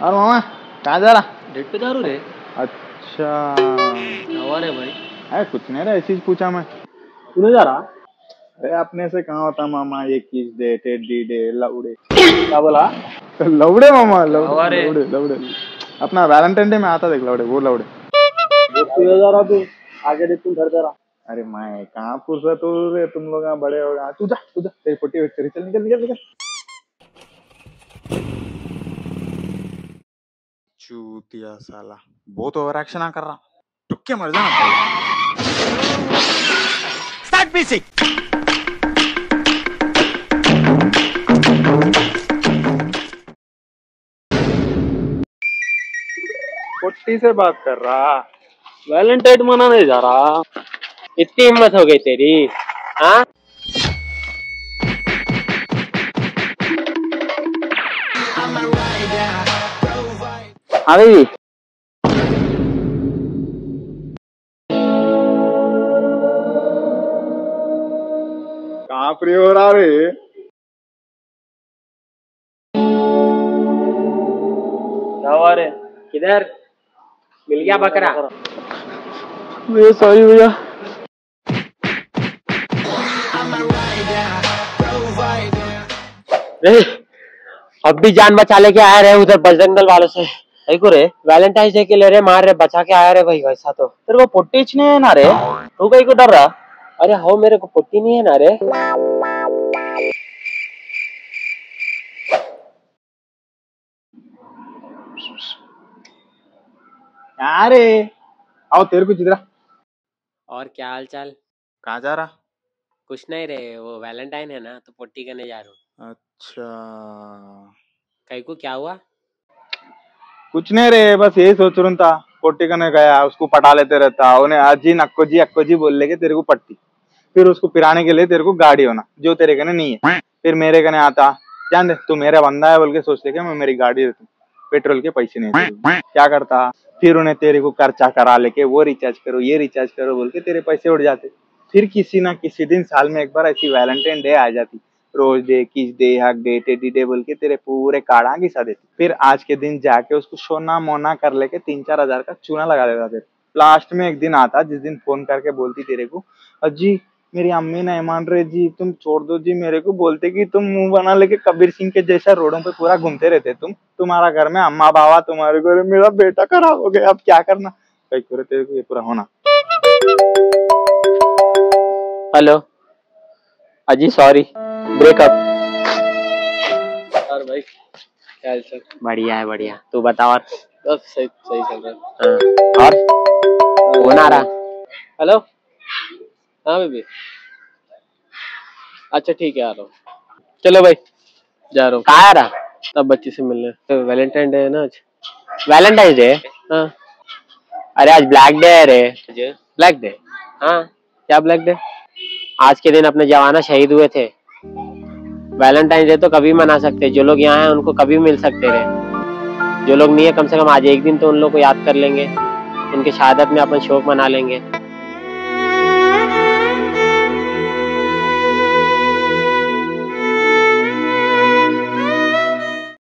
और मामा कहाँ जा रहा डेट पे दारू रे। अच्छा। और है भाई। अरे कुछ नहीं रहा ऐसी पूछा मैं। तूने जा रहा? अरे अपने से कहा होता मामा ये किस डे टेडी डे लवड़े। क्या बोला? लवड़े मामा लवड़े लवड़े लवड़े। अपना वैलेंटाइन डे में आता देख लवड़े वो लवड़े। तू जा रहा तू। आगे देख तुम घर जा रहा। अरे मैं कहाँ फुर्सत हो रे? तुम लोग यहाँ बड़े हो गए तू जा तू जा तेरी पोटी वेट करी चल निकल निकल निकल। चूतिया साला बहुत ओवर एक्शन कर रहा। टुक के मर जाना पोटी से बात कर रहा। वैलेंटाइन मनाने जा रहा। इतनी हिम्मत हो गई तेरी हाँ? हाँ भाई कहाँ फ्री हो रहा रे? किधर? मिल गया बकरा। भैया सॉरी भैया। अब भी जान बचा लेके आया रहे उधर बजरंगल वालों से। आई रे। वैलेंटाइन डे के ले रहे मार रहे बचा के आया रे भाई वैसा तो। तेरे को पुट्टी नहीं है ना रे? तू कहीं को डर रहा? अरे हो मेरे को पुट्टी नहीं है ना रे। अरे आओ तेरे को जिधरा। और क्या हाल चाल कहाँ जा रहा? कुछ नहीं रे वो वैलेंटाइन है ना तो पुट्टी करने जा रहा हूँ। अच्छा। कहीं को क्या हुआ? कुछ नहीं रे बस यही सोच रहा था पोटी करने गया उसको पटा लेते रहता उन्हें अजी नक्को जी अक्को जी बोल लेके तेरे को पट्टी। फिर उसको पिराने के लिए तेरे को गाड़ी होना जो तेरे कने नहीं है। फिर मेरे कने आता जान दे तू मेरा बंदा है बोल के सोच लेके मैं मेरी गाड़ी देता पेट्रोल के पैसे नहीं क्या करता? फिर उन्हें तेरे को खर्चा करा लेके वो रिचार्ज करो ये रिचार्ज करो बोल के तेरे पैसे उड़ जाते। फिर किसी ना किसी दिन साल में एक बार ऐसी वैलेंटाइन डे आ जाती। Rose day, kiss day, hug day, teddy day बोल के तेरे पूरे काड़ा घिसा देते। फिर आज के दिन जाके उसको सोना मोना कर लेके तीन चार हज़ार का चूना लगा देता तेरे। लास्ट में एक दिन आता, जिस दिन फ़ोन करके बोलती तेरे को अजी मेरी अम्मी नहीं मान रहे, जी, तुम छोड़ दो, जी, मेरे को बोलते कि तुम मुँह बना लेके कबीर सिंह के जैसा रोडों पे पूरा घूमते रहते, तुम, तुम्हारा घर में अम्मा बाबा तुम्हारे को मेरा बेटा खराब हो गया, अब क्या करना? तेरे को ये पूरा होना? हेलो अजी सॉरी ब्रेकअप और भाई क्या हाल चाल? बढ़िया है बढ़िया। तू बता और। सही सही चल रहा है। और? कौन आ रहा। हेलो हाँ बेबी अच्छा ठीक है आ रहा हूँ। चलो भाई जा रहा हूँ। कहाँ आ रहा? तब बच्ची से मिलने। तो वैलेंटाइन डे है ना आज। वैलेंटाइन डे हाँ। अरे आज ब्लैक डे है रे। ब्लैक डे हाँ। क्या ब्लैक डे आज के दिन अपने जवाना शहीद हुए थे। वैलेंटाइन डे तो कभी मना सकते, जो लोग यहाँ हैं उनको कभी मिल सकते रहे जो लोग नहीं है, कम से कम आज एक दिन तो उन लोग को याद कर लेंगे। उनके शहादत में अपन शोक मना लेंगे।